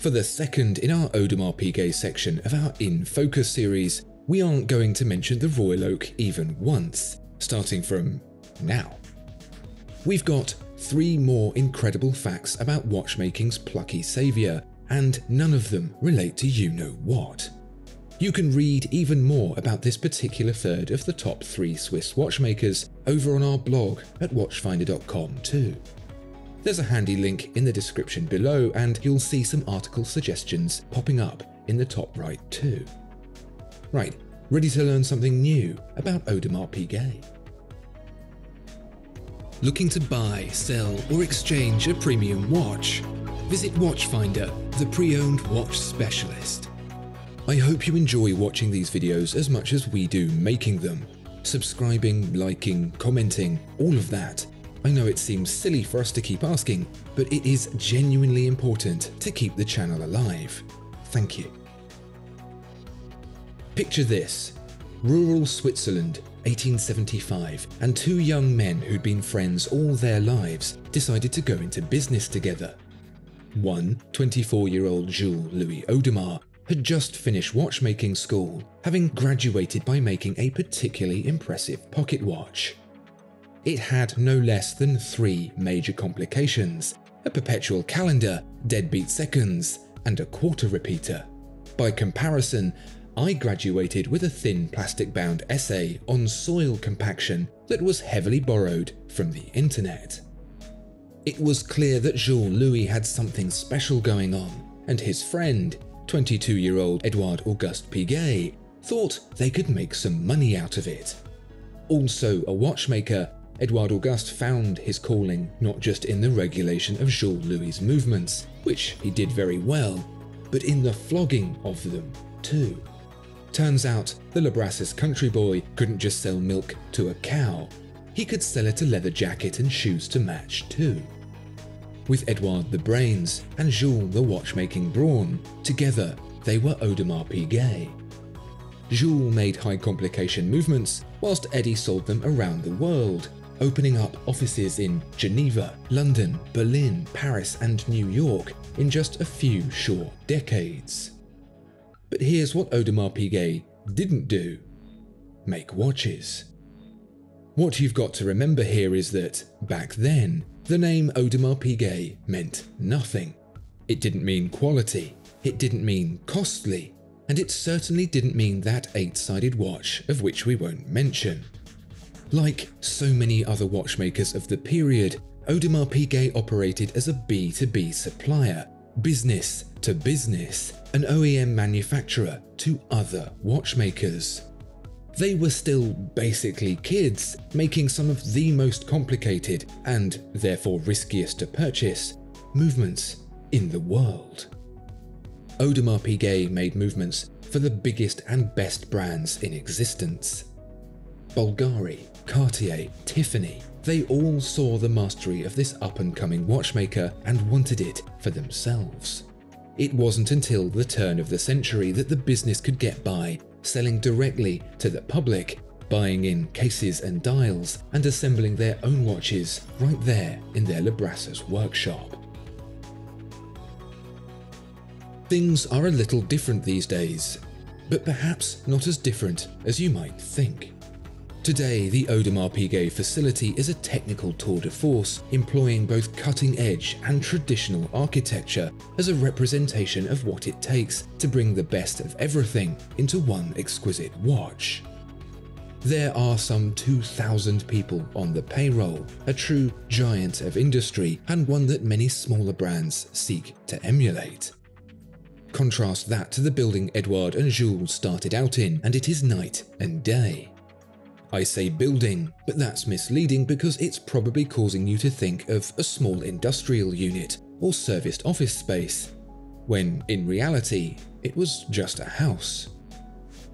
For the second in our Audemars Piguet section of our In Focus series, we aren't going to mention the Royal Oak even once, starting from now. We've got three more incredible facts about watchmaking's plucky saviour, and none of them relate to you know what. You can read even more about this particular third of the top three Swiss watchmakers over on our blog at watchfinder.com too. There's a handy link in the description below, and you'll see some article suggestions popping up in the top right too. Right, ready to learn something new about Audemars Piguet? Looking to buy, sell, or exchange a premium watch? Visit Watchfinder, the pre owned watch specialist. I hope you enjoy watching these videos as much as we do making them. Subscribing, liking, commenting, all of that. I know it seems silly for us to keep asking, but it is genuinely important to keep the channel alive. Thank you. Picture this rural Switzerland, 1875, and two young men who'd been friends all their lives decided to go into business together. One, 24 year old Jules Louis Audemars, had just finished watchmaking school, having graduated by making a particularly impressive pocket watch. It had no less than three major complications a perpetual calendar, deadbeat seconds, and a quarter repeater. By comparison, I graduated with a thin plastic bound essay on soil compaction that was heavily borrowed from the internet. It was clear that Jean Louis had something special going on, and his friend, 22 year old Edouard Auguste Piguet, thought they could make some money out of it. Also a watchmaker, Edouard Auguste found his calling not just in the regulation of Jules Louis' movements, which he did very well, but in the flogging of them too. Turns out the Le Brassus country boy couldn't just sell milk to a cow, he could sell it a leather jacket and shoes to match too. With Edouard the brains and Jules the watchmaking brawn, together they were Audemars Piguet. Jules made high complication movements, whilst Eddie sold them around the world, opening up offices in Geneva, London, Berlin, Paris, and New York in just a few short decades. But here's what Audemars Piguet didn't do make watches. What you've got to remember here is that, back then, the name Audemars Piguet meant nothing. It didn't mean quality, it didn't mean costly, and it certainly didn't mean that eight sided watch of which we won't mention. Like so many other watchmakers of the period, Audemars Piguet operated as a B2B supplier, business to business, an OEM manufacturer to other watchmakers. They were still basically kids, making some of the most complicated, and therefore riskiest to purchase, movements in the world. Audemars Piguet made movements for the biggest and best brands in existence. Bulgari, Cartier, Tiffany, they all saw the mastery of this up and coming watchmaker and wanted it for themselves. It wasn't until the turn of the century that the business could get by, selling directly to the public, buying in cases and dials, and assembling their own watches right there in their Le Brassus workshop. Things are a little different these days, but perhaps not as different as you might think. Today, the Audemars Piguet facility is a technical tour de force employing both cutting edge and traditional architecture as a representation of what it takes to bring the best of everything into one exquisite watch. There are some 2,000 people on the payroll, a true giant of industry and one that many smaller brands seek to emulate. Contrast that to the building Edouard and Jules started out in, and it is night and day. I say building, but that's misleading because it's probably causing you to think of a small industrial unit or serviced office space, when in reality, it was just a house.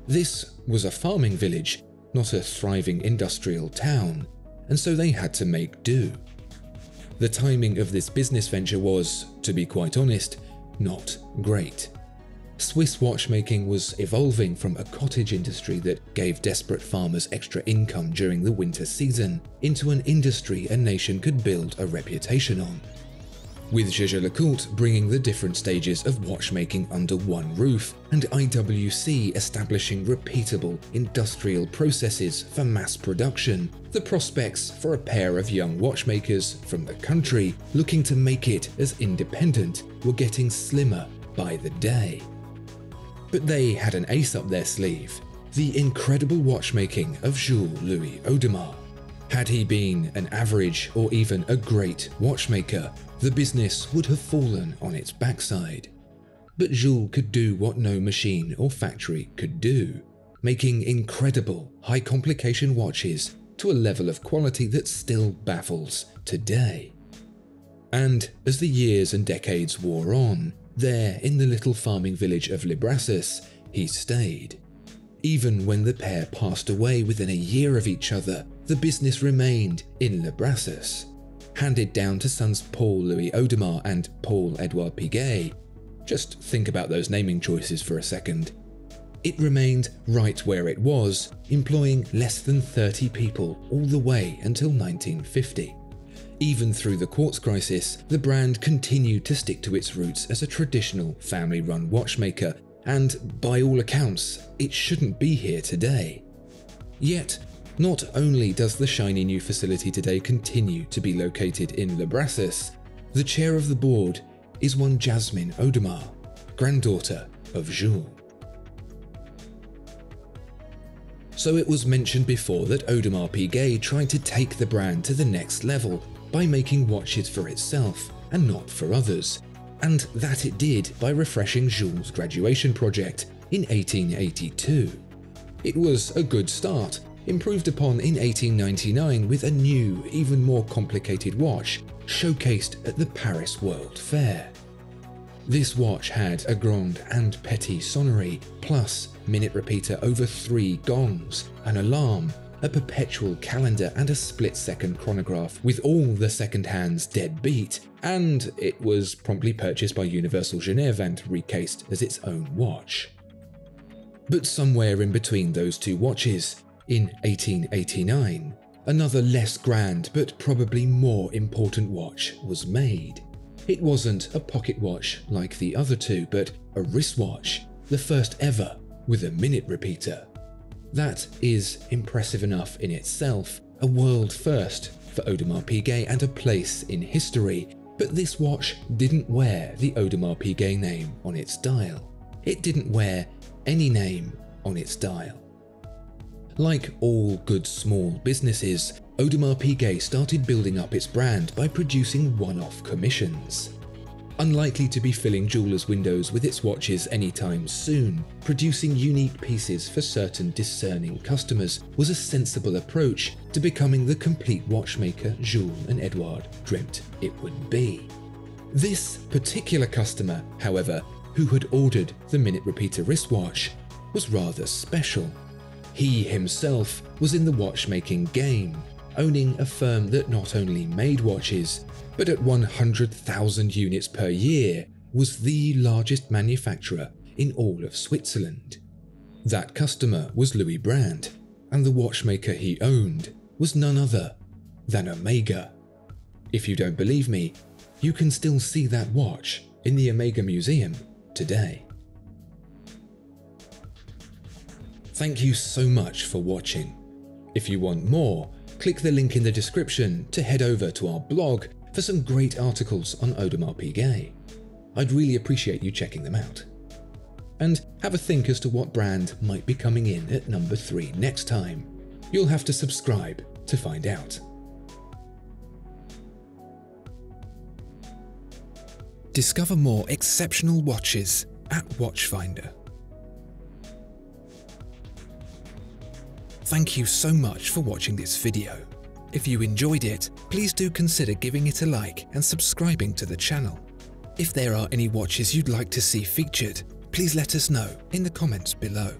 This was a farming village, not a thriving industrial town, and so they had to make do. The timing of this business venture was, to be quite honest, not great. Swiss watchmaking was evolving from a cottage industry that gave desperate farmers extra income during the winter season into an industry a nation could build a reputation on. with Jaeger-LeCoultre bringing the different stages of watchmaking under one roof, and IWC establishing repeatable industrial processes for mass production, the prospects for a pair of young watchmakers from the country looking to make it as independent were getting slimmer by the day. But they had an ace up their sleeve the incredible watchmaking of Jules Louis Audemars. Had he been an average or even a great watchmaker, the business would have fallen on its backside. But Jules could do what no machine or factory could do, making incredible high complication watches to a level of quality that still baffles today. And as the years and decades wore on, there in the little farming village of Le Brassus, he stayed. Even when the pair passed away within a year of each other, the business remained in Le Brassus handed down to sons Paul Louis Audemars and Paul Edouard Piguet. Just think about those naming choices for a second. It remained right where it was, employing less than 30 people all the way until 1950. Even through the quartz crisis, the brand continued to stick to its roots as a traditional family run watchmaker, and by all accounts, it shouldn't be here today. Yet, not only does the shiny new facility today continue to be located in Le Brassus, the chair of the board is one Jasmine Audemars, granddaughter of Jules. So it was mentioned before that Audemars Piguet tried to take the brand to the next level by making watches for itself and not for others, and that it did by refreshing Jules' graduation project in 1882. It was a good start, improved upon in 1899 with a new, even more complicated watch showcased at the Paris World Fair. This watch had a grande and petit sonnerie, plus minute repeater over three gongs, an alarm, a perpetual calendar, and a split second chronograph with all the second hands dead beat, and it was promptly purchased by Universal Genève and recased as its own watch. But somewhere in between those two watches, in 1889, another less grand but probably more important watch was made. It wasn't a pocket watch like the other two, but a wristwatch, the first ever with a minute repeater. That is impressive enough in itself, a world first for Audemars Piguet and a place in history, but this watch didn't wear the Audemars Piguet name on its dial. It didn't wear any name on its dial. Like all good small businesses, Audemars Piguet started building up its brand by producing one-off commissions. Unlikely to be filling jewelers' windows with its watches anytime soon, producing unique pieces for certain discerning customers was a sensible approach to becoming the complete watchmaker Jules and Edouard dreamt it would be. This particular customer, however, who had ordered the minute repeater wristwatch, was rather special. He himself was in the watchmaking game, owning a firm that not only made watches, but at 100,000 units per year was the largest manufacturer in all of Switzerland. That customer was Louis Brandt, and the watchmaker he owned was none other than Omega. If you don't believe me, you can still see that watch in the Omega Museum today. Thank you so much for watching. If you want more, click the link in the description to head over to our blog for some great articles on Audemars Piguet. I'd really appreciate you checking them out. And have a think as to what brand might be coming in at number 3 next time. You'll have to subscribe to find out. Discover more exceptional watches at Watchfinder. Thank you so much for watching this video. If you enjoyed it, please do consider giving it a like and subscribing to the channel. If there are any watches you'd like to see featured, please let us know in the comments below.